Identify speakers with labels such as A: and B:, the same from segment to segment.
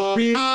A: you.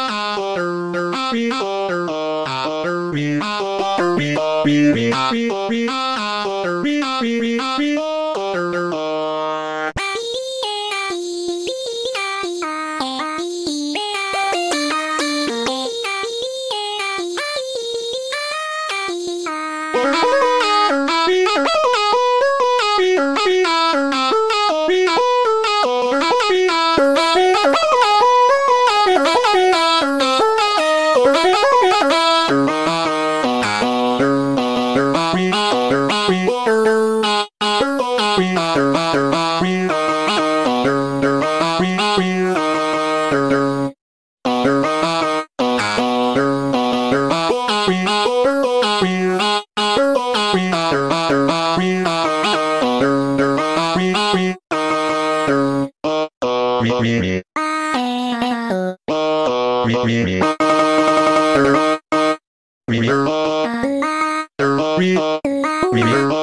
A: Remember.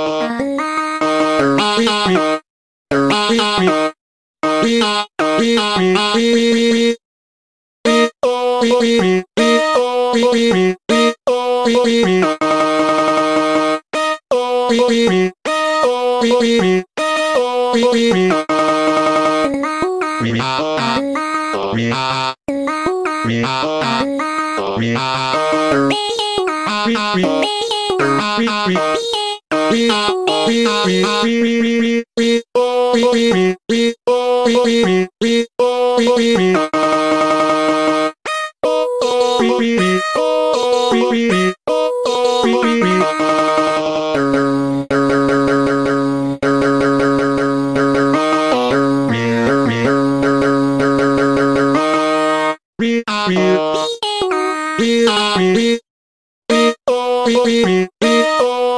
A: Beep, beep, beep,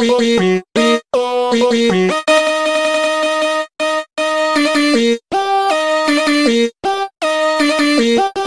A: beep. Beep.